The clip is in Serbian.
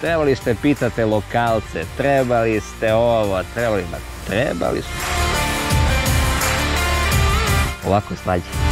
trebali ste pitate lokalce, trebali ste ovo, trebali, ma trebali ste. Ovako slađe.